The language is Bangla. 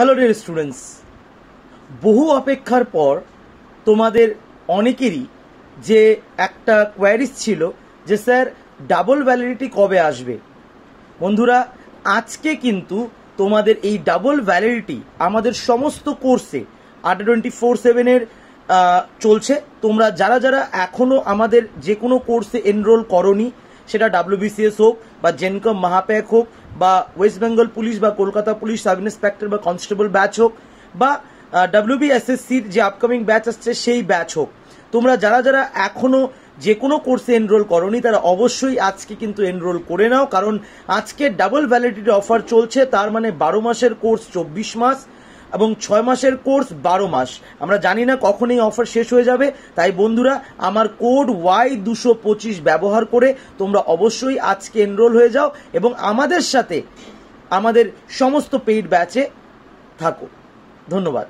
হ্যালো ডিয়ার স্টুডেন্টস বহু অপেক্ষার পর তোমাদের অনেকেরই যে একটা কোয়ারিজ ছিল যে, স্যার ডাবল ভ্যালিডিটি কবে আসবে? বন্ধুরা, আজকে কিন্তু তোমাদের এই ডাবল ভ্যালিডিটি আমাদের সমস্ত কোর্সে আটে টোয়েন্টি ফোর সেভেনের চলছে। তোমরা যারা যারা এখনও আমাদের যে কোনো কোর্সে এনরোল করনি, সেটা ডাব্লিউবিসিএস হোক বা জেনকম মাহাপ্যাক হোক বা ওয়েস্ট বেঙ্গল পুলিশ বা কলকাতা পুলিশ সাব ইন্সপেক্টর বা কনস্টেবল ব্যাচ হোক বা ডাব্লিউবিএসএসসির যে আপকামিং ব্যাচ আসছে সেই ব্যাচ হোক। তোমরা যারা যারা এখনও যে কোনো কোর্সে এনরোল করনি, তারা অবশ্যই আজকে কিন্তু এনরোল করে নাও, কারণ আজকে ডাবল ভ্যালিডিটি অফার চলছে, তার মানে বারো মাসের কোর্স চব্বিশ মাস। এবং ছয় মাসের কোর্স বারো মাস। আমরা জানি না কখন এই অফার শেষ হয়ে যাবে। তাই বন্ধুরা, আমার কোড ওয়াই দুশো পঁচিশ ব্যবহার করে তোমরা অবশ্যই আজকে এনরোল হয়ে যাও এবং আমাদের সাথে আমাদের সমস্ত পেইড ব্যাচে থাকো। ধন্যবাদ।